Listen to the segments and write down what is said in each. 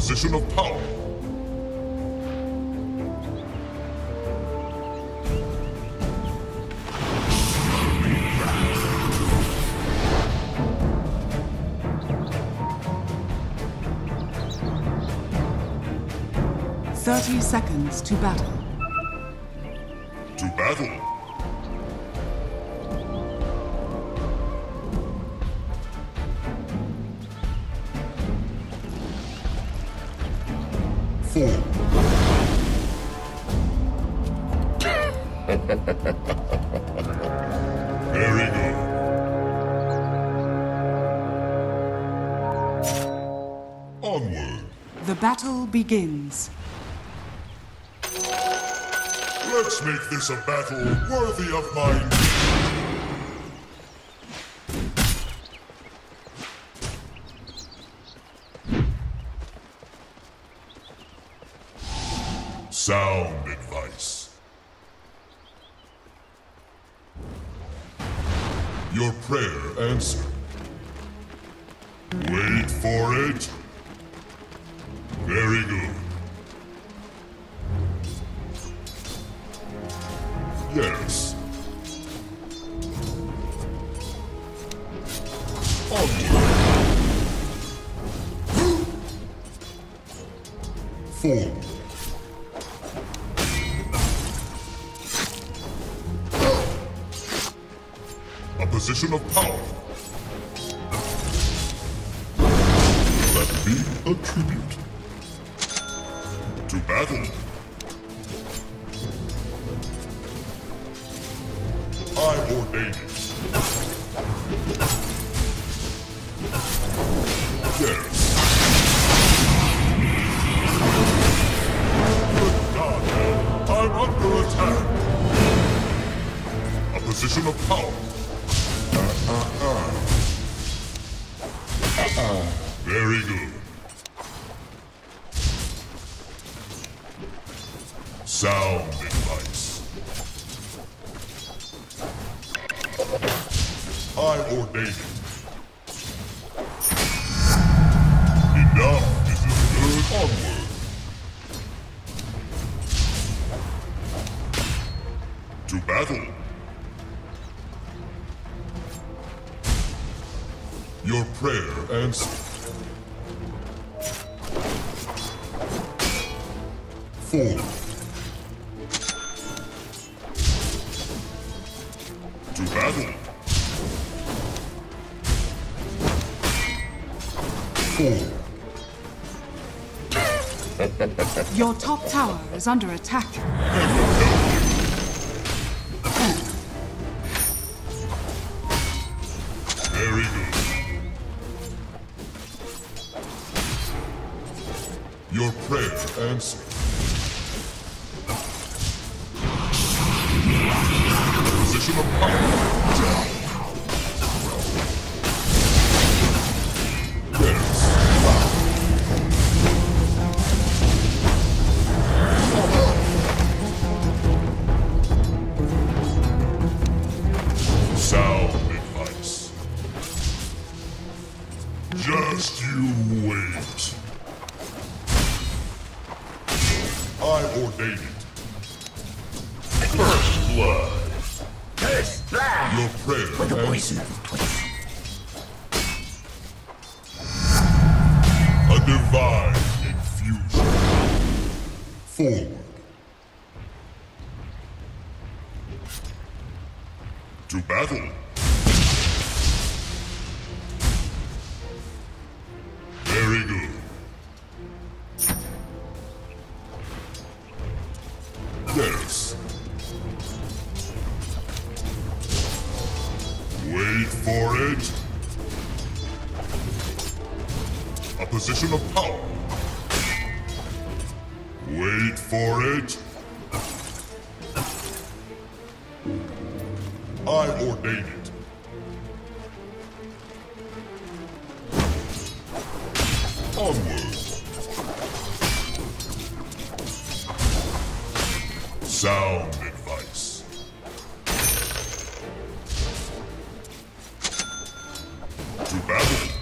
position of power. Thirty seconds to battle. begins. Let's make this a battle worthy of my sound advice. Your prayer answered. Wait for it. Very good. Sound advice. I ordain it. Enough is good onward. is under attack. too battle.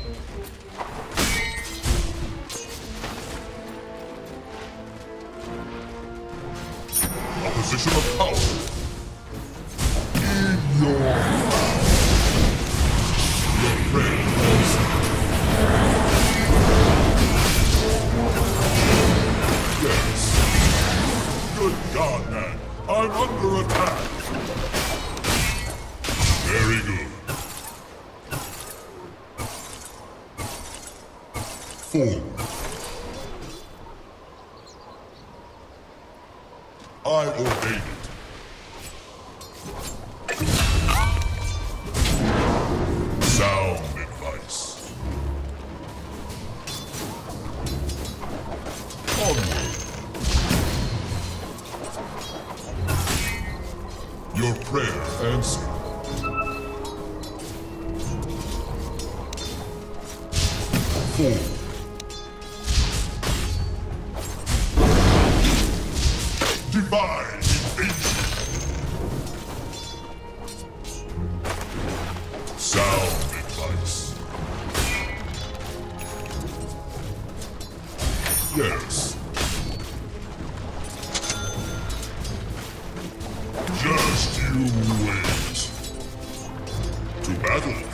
wins. To battle!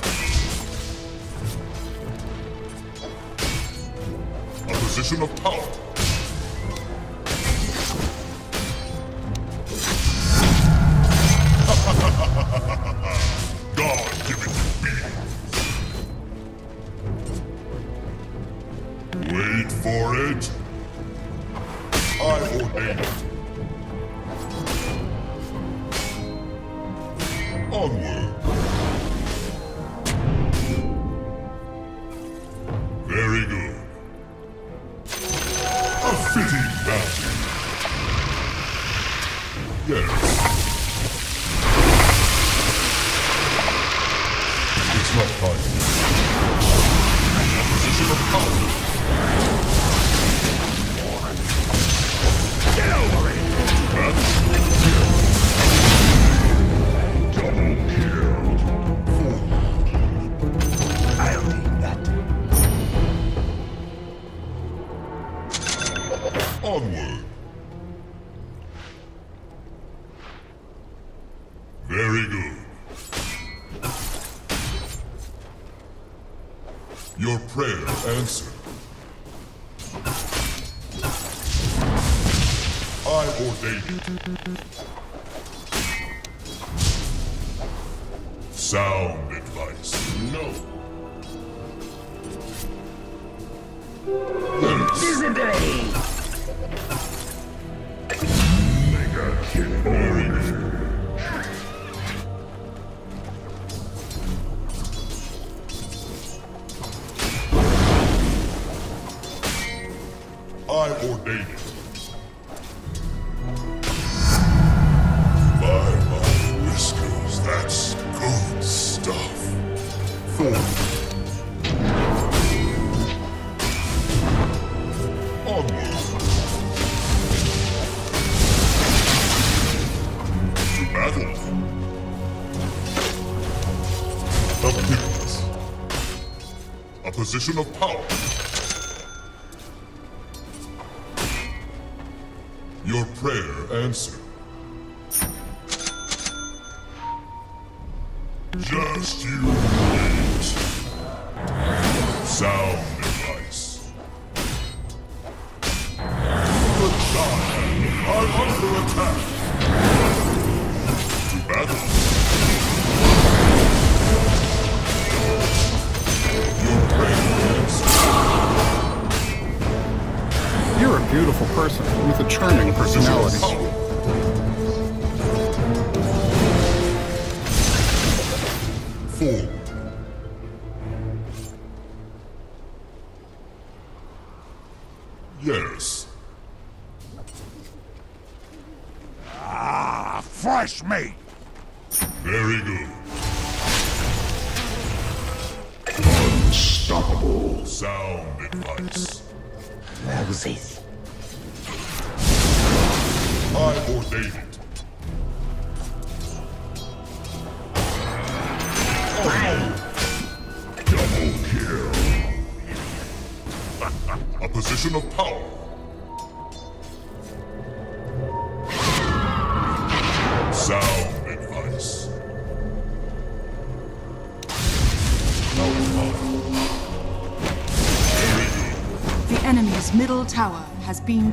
Your prayer answered. I ordain it. Sound advice. No. Invisibility! Mega kill. baby. You're a beautiful person with a charming personality.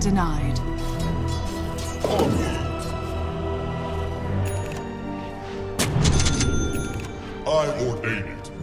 denied. I ordain it.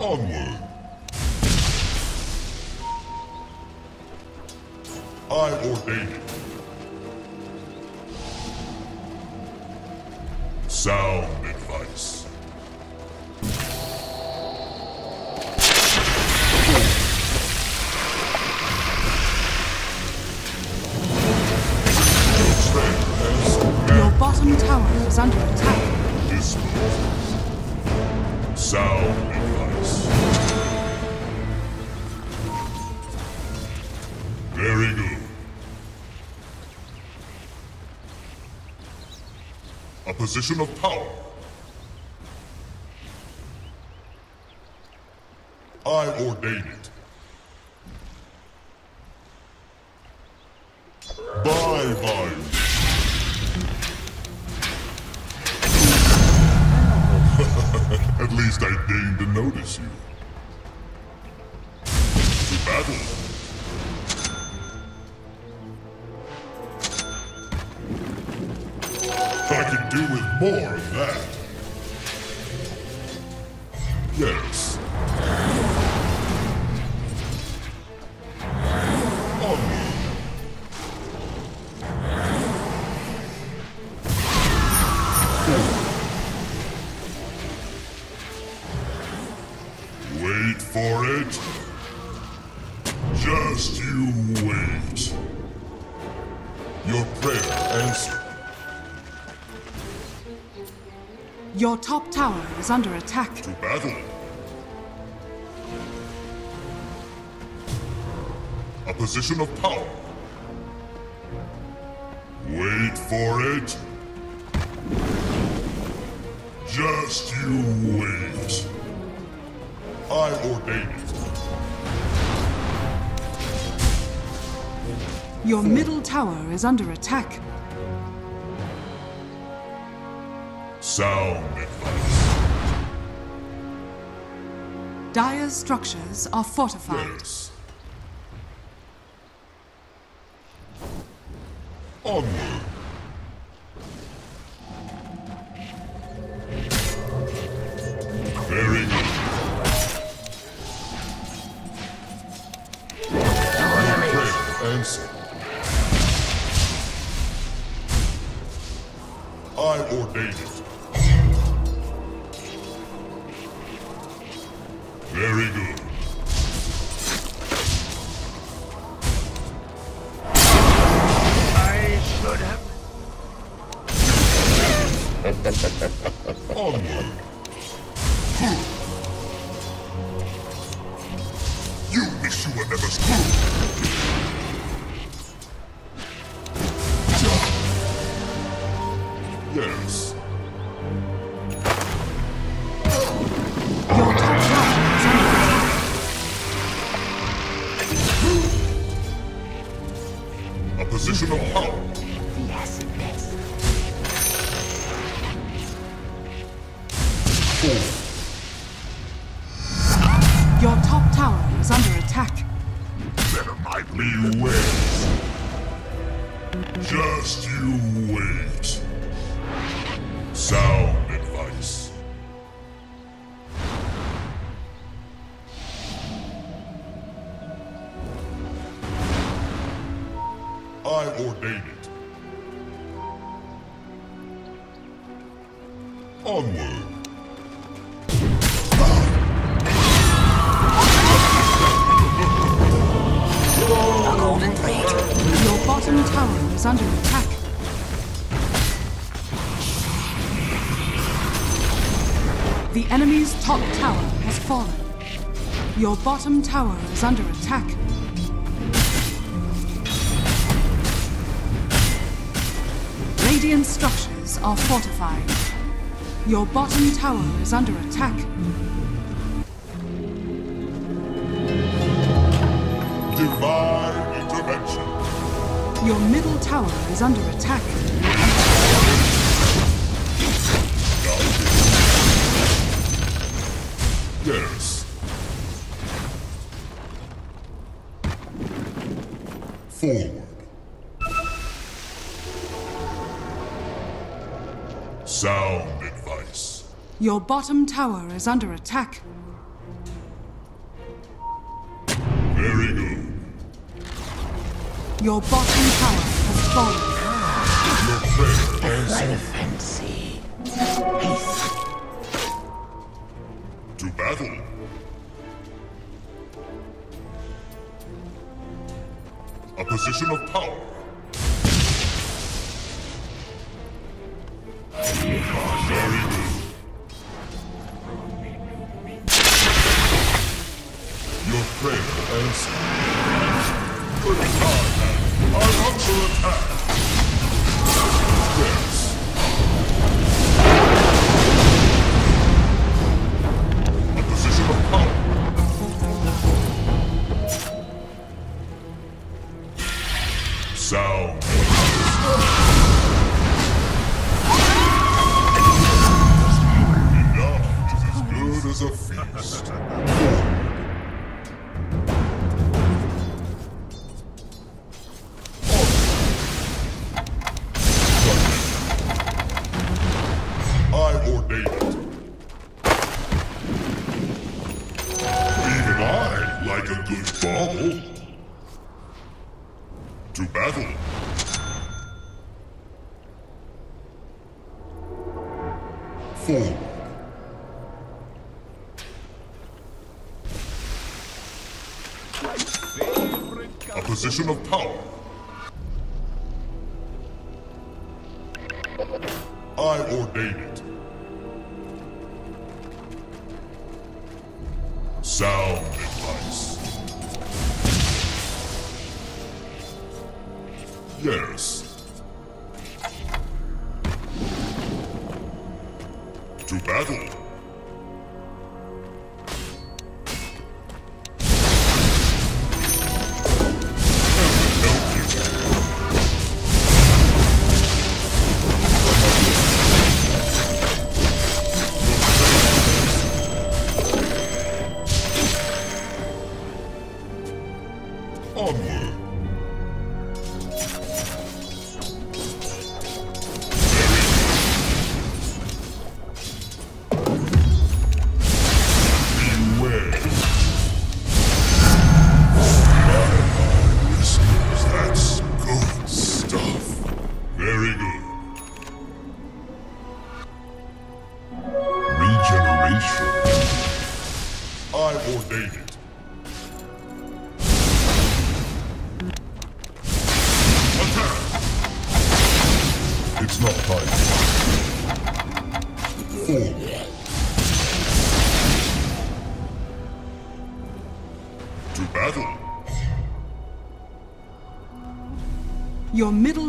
Onward. I ordained position of power. Your top tower is under attack. To battle! A position of power. Wait for it. Just you wait. I ordain it. Your middle tower is under attack. sound advice. Dire structures are fortified. Yes. Onward. Very good. I ordained it. Very good. Bottom tower is under attack. The enemy's top tower has fallen. Your bottom tower is under attack. Radiant structures are fortified. Your bottom tower is under attack. Your middle tower is under attack. Yes. Forward. Sound advice. Your bottom tower is under attack. Very good. Your bottom fallen. Fancy. To battle. A position of power. Your prayer answered. Under attack. Position of power. I ordain it. Sound advice. Yes. To battle.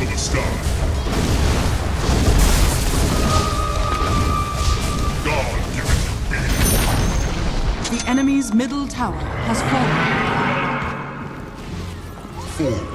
The sky. God given. The enemy's middle tower has fallen. Forward.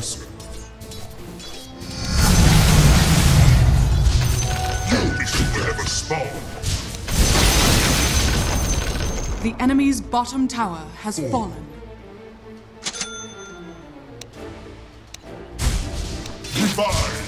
Prayer. You be whatever spawn. The enemy's bottom tower has fallen. Divine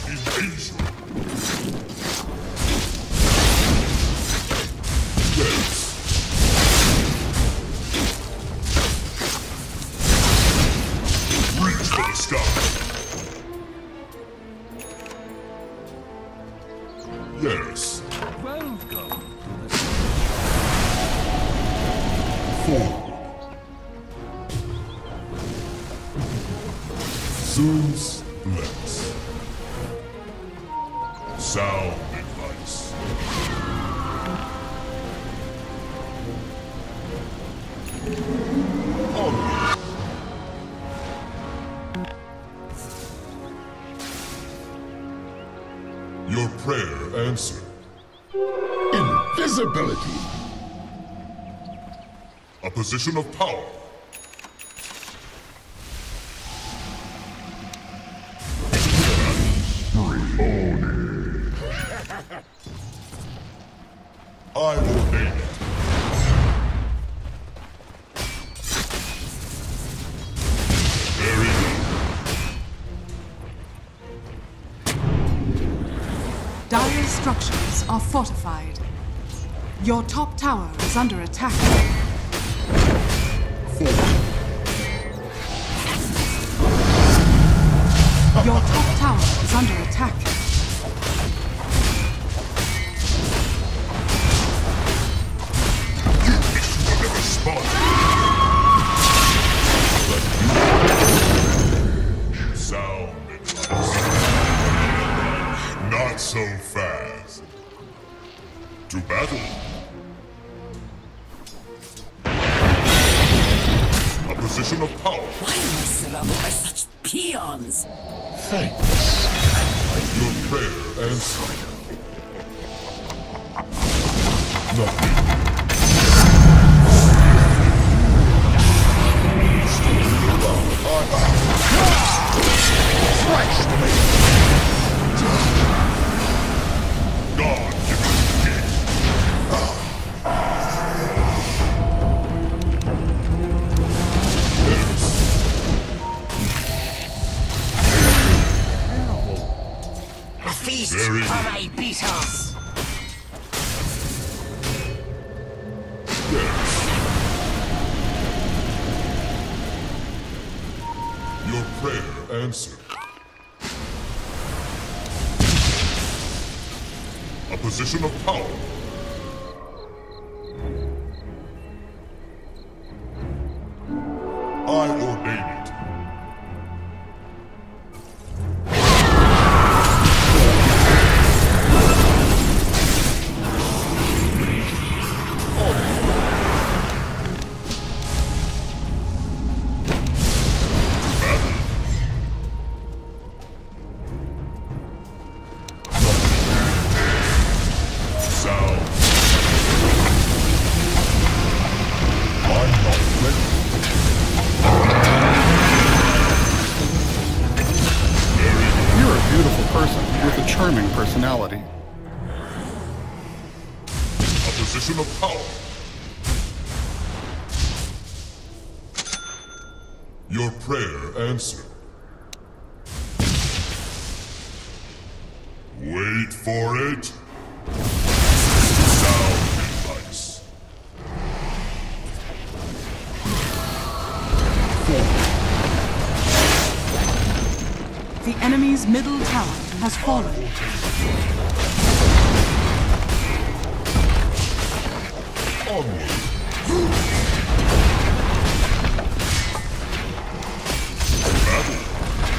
position of power. I will ordain it. Very good. Dire structures are fortified. Your top tower is under attack. A feast Very good. my beetles. Yes. Your prayer answered. A position of power. Enemy's middle tower has fallen.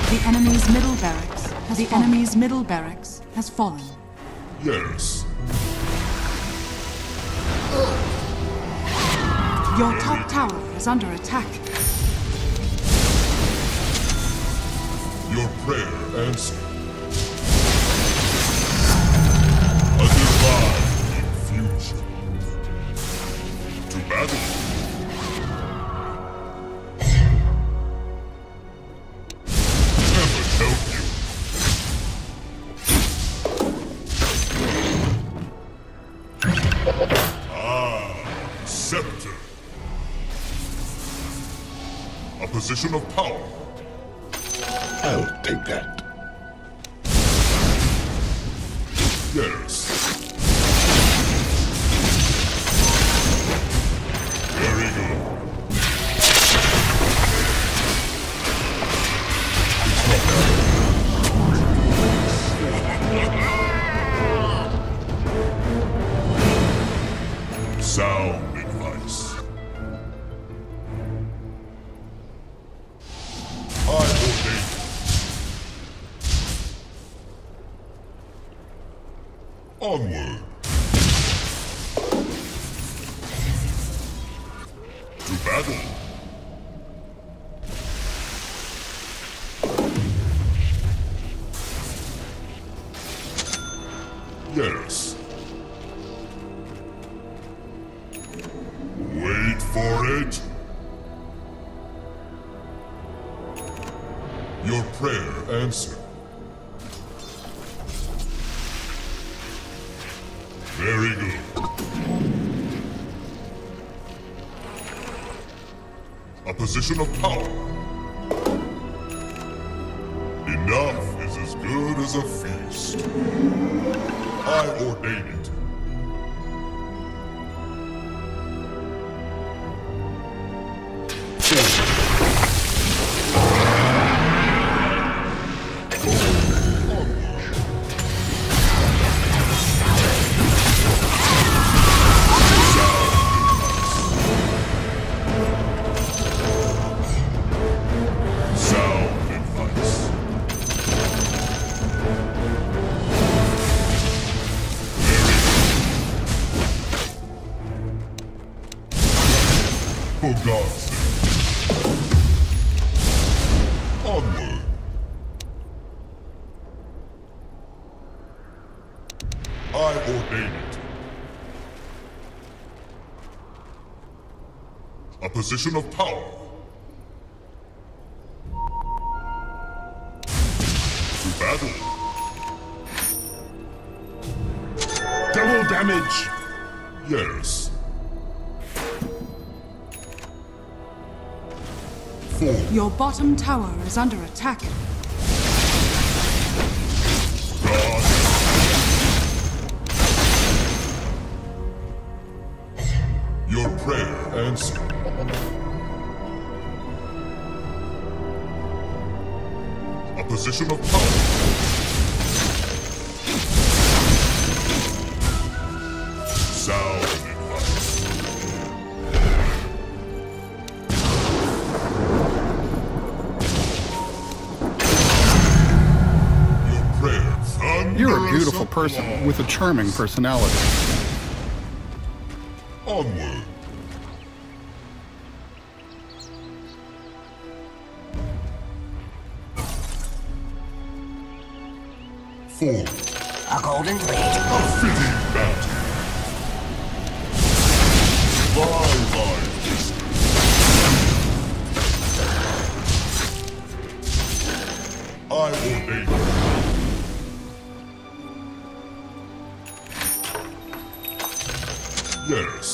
The enemy's middle barracks has the enemy's middle barracks has fallen. Yes. Your top tower is under attack. Prayer answered. A divine infusion. To battle. Ah, scepter. A position of power. Position of power. Position of power. To battle. Double damage! Yes. Four. Your bottom tower is under attack. You're a beautiful person with a charming personality. Onward. Four. A golden blade. A fitting battle. Thy life I ordain it. Yes.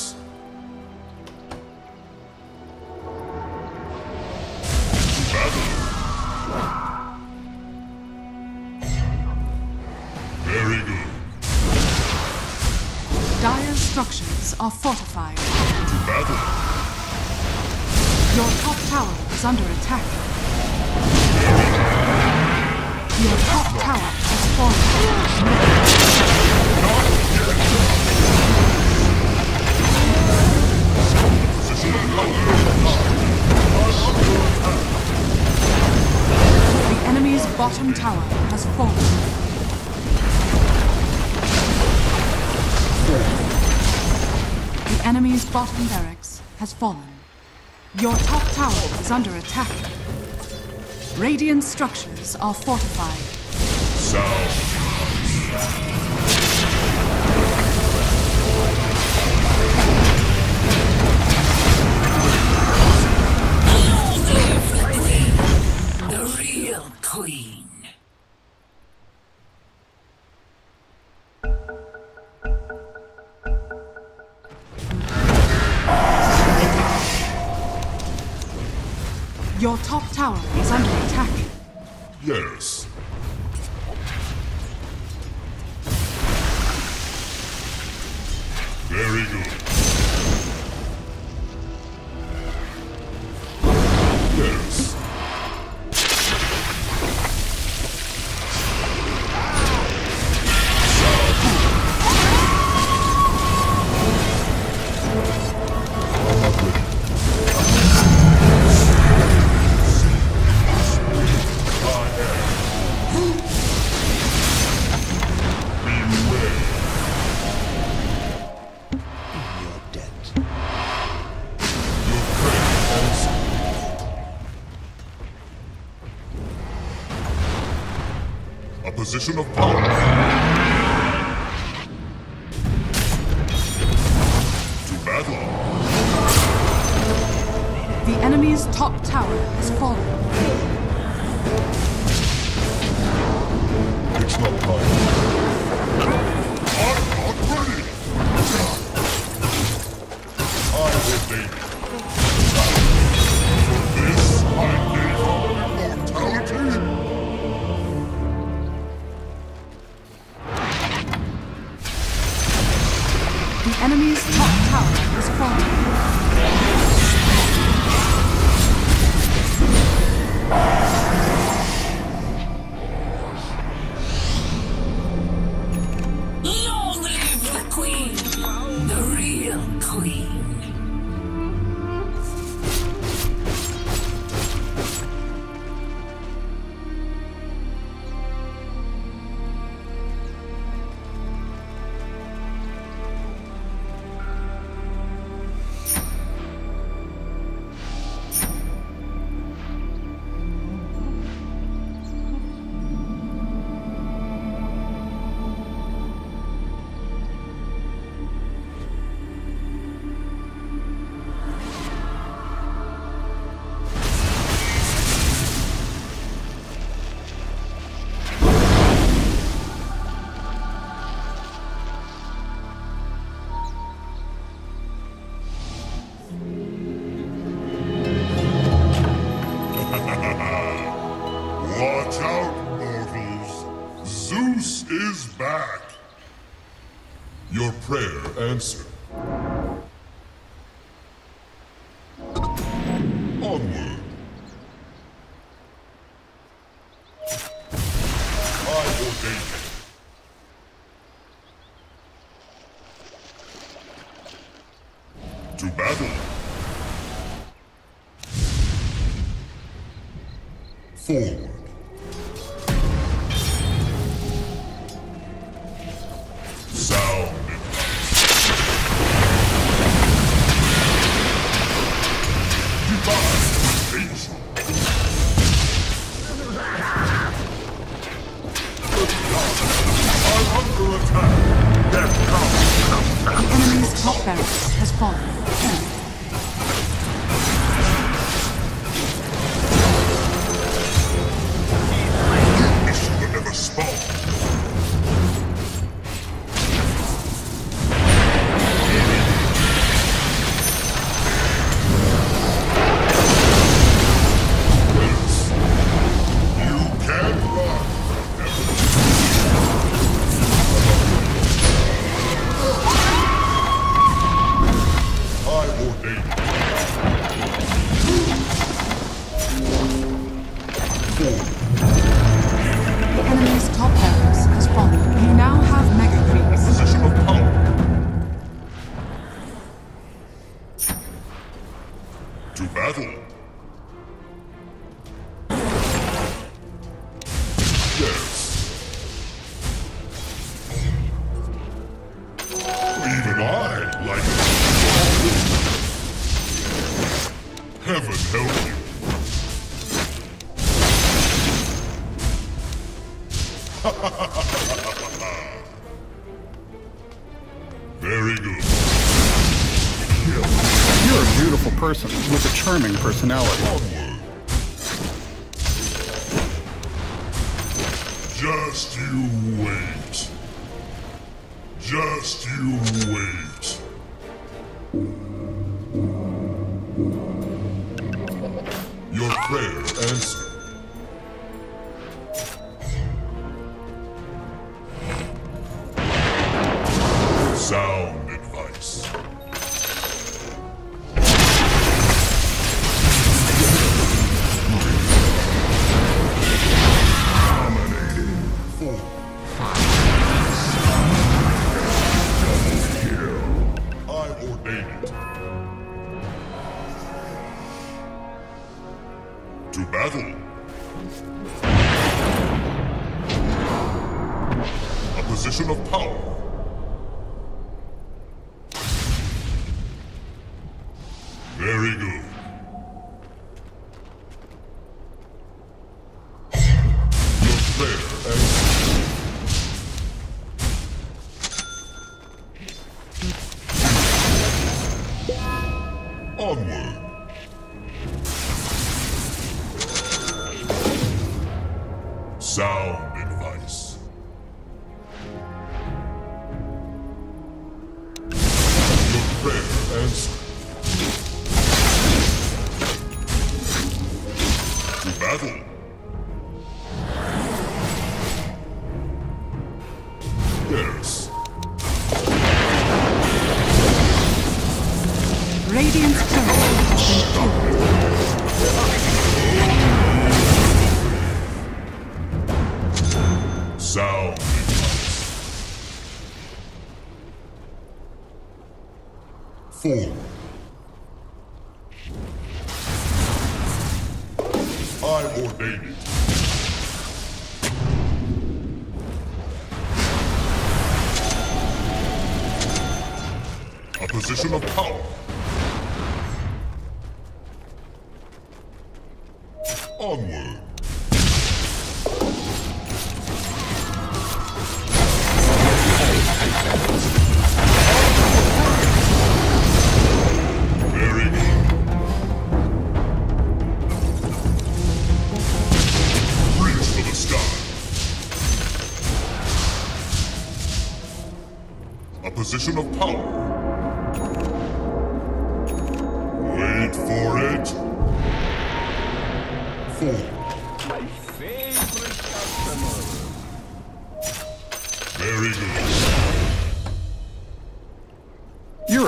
Enemy's bottom barracks has fallen. Your top tower is under attack. Radiant structures are fortified. So. The real queen. Tower is under attack. Yes. A position of power. To battle. The enemy's top tower has fallen. It's not time. Personality.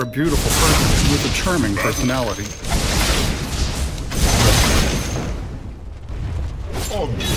You're a beautiful person with a charming personality. Oh.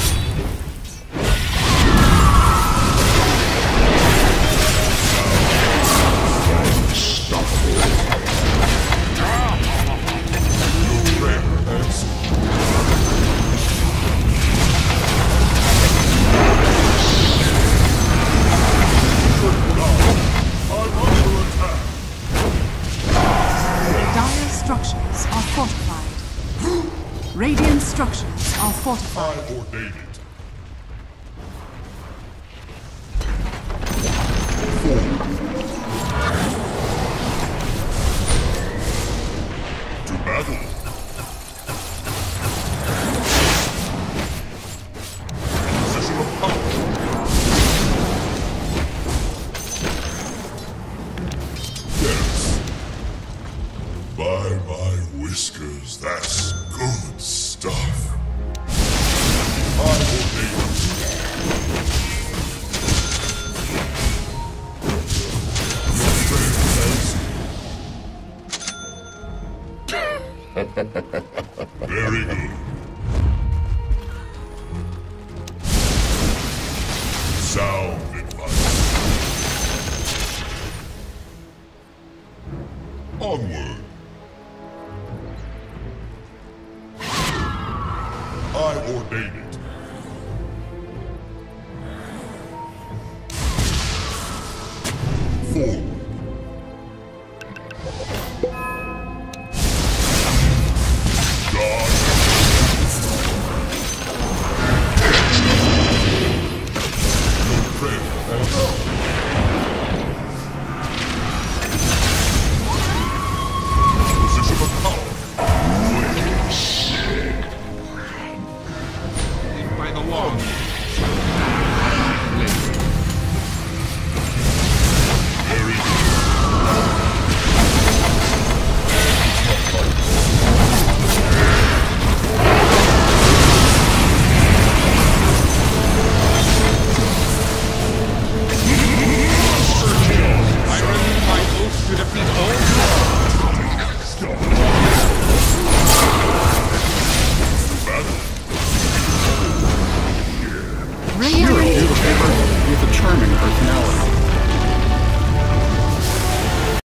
Sound advice. Onward.